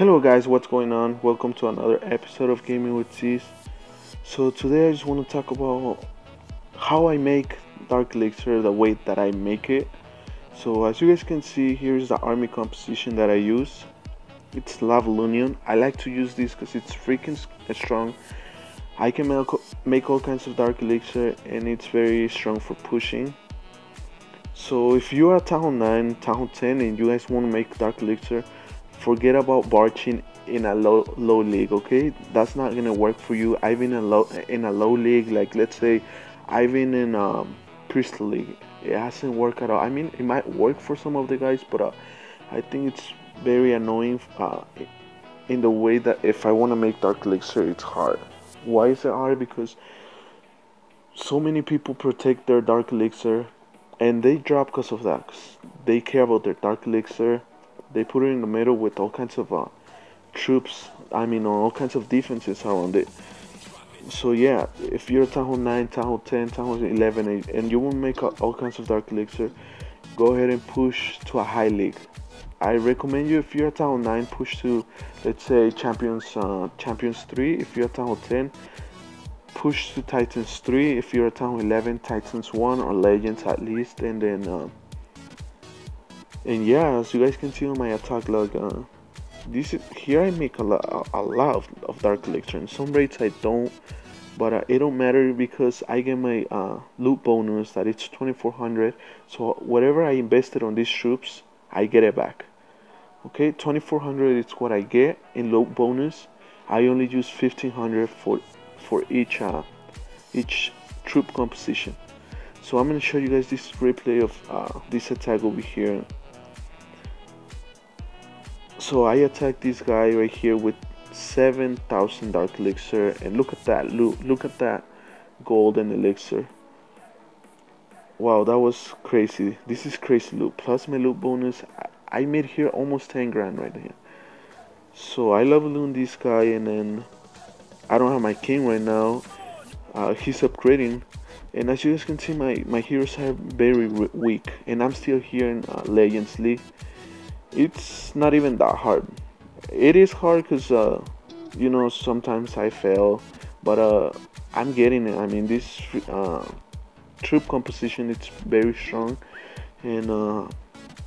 Hello guys, what's going on? Welcome to another episode of Gaming with C's. So today I just want to talk about how I make Dark Elixir the way that I make it. So as you guys can see, here's the army composition that I use. It's LavaLoonion. I like to use this because it's freaking uh, strong. I can make all kinds of Dark Elixir and it's very strong for pushing. So if you are Tahoe 9, Tahoe 10 and you guys want to make Dark Elixir, forget about barching in a low low league okay? That's not gonna work for you. I've been in a low in a low league like let's say i've been in um priest league. It hasn't worked at all. I mean it might work for some of the guys but uh, i think it's very annoying uh, in the way that if i want to make dark elixir it's hard. Why is it hard? Because so many people protect their dark elixir and they drop because of that they care about their dark elixir they put it in the middle with all kinds of uh, troops. I mean, all kinds of defenses around it. So yeah, if you're a Tahoe 9, Tahoe 10, Tahoe 11, and you want to make all kinds of Dark Elixir, go ahead and push to a high league. I recommend you if you're a Tahoe 9, push to let's say Champions uh, Champions 3. If you're a Tahoe 10, push to Titans 3. If you're a Tahoe 11, Titans 1 or Legends at least, and then. Uh, and yeah as you guys can see on my attack log uh, this is, here I make a lot a lot of, of dark elixir. And some raids I don't but uh, it don't matter because I get my uh, loot bonus that it's 2400 so whatever I invested on these troops I get it back. Okay 2400 is what I get in loot bonus. I only use 1500 for for each uh, each troop composition. So I'm gonna show you guys this replay of uh, this attack over here so I attacked this guy right here with 7,000 dark elixir and look at that loot look at that golden elixir. Wow that was crazy. This is crazy loot plus my loot bonus I made here almost 10 grand right here. So I love loot this guy and then I don't have my king right now. Uh, he's upgrading and as you guys can see my my heroes are very weak and I'm still here in uh, Legends League it's not even that hard. It is hard because uh, you know sometimes i fail but uh, i'm getting it. I mean this uh, troop composition it's very strong. And uh,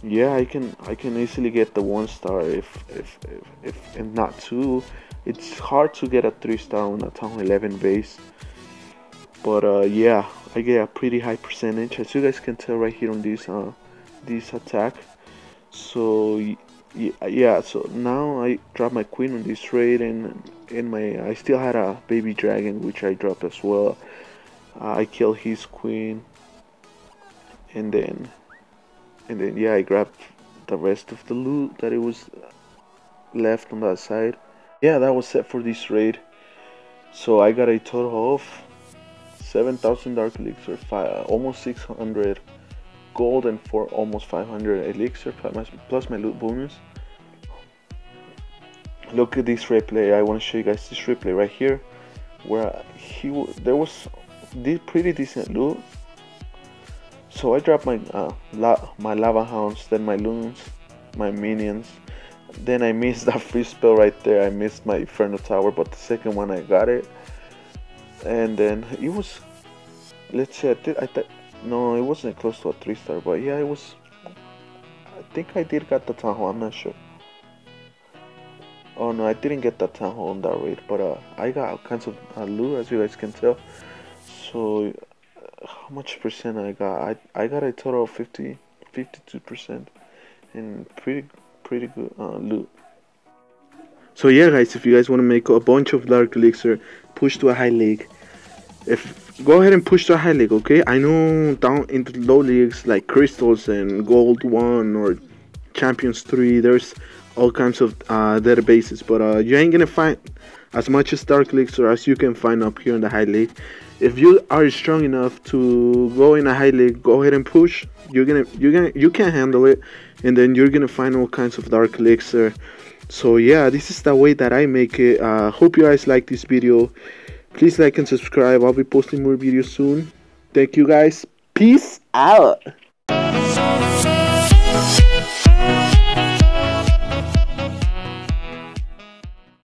yeah i can i can easily get the one star if if if, if and not two. It's hard to get a three star on a town 11 base but uh, yeah i get a pretty high percentage. As you guys can tell right here on this uh this attack so yeah so now I dropped my queen on this raid and in my I still had a baby dragon which I dropped as well. Uh, I killed his queen. And then and then yeah I grabbed the rest of the loot that it was left on that side. Yeah that was set for this raid. So I got a total of 7,000 dark elixir, almost 600 gold and for almost 500 elixir plus my, loot bonus look at this replay. I want to show you guys this replay right here where he there was this pretty decent loot. So I dropped my uh, la my lava hounds then my loons my minions. Then I missed that freeze spell right there. I missed my inferno tower but the second one I got it. And then it was let's say I, did, I no, it wasn't close to a three star, but yeah, it was. I think I did get the Tahoe. I'm not sure. Oh no, I didn't get the Tahoe on that raid, but uh, I got all kinds of uh, loot, as you guys can tell. So, uh, how much percent I got? I I got a total of 50, 52 percent, and pretty pretty good uh, loot. So yeah, guys, if you guys want to make a bunch of Dark Elixir, push to a high league if go ahead and push the high league okay? I know down into low leagues like crystals and gold one or champions three there's all kinds of uh, dead bases but uh, you ain't gonna find as much as dark leagues or as you can find up here in the high league. If you are strong enough to go in a high league go ahead and push. You're gonna you're gonna you can handle it and then you're gonna find all kinds of dark leagues so yeah this is the way that i make it. Uh, hope you guys like this video Please like and subscribe. I'll be posting more videos soon. Thank you guys. Peace out.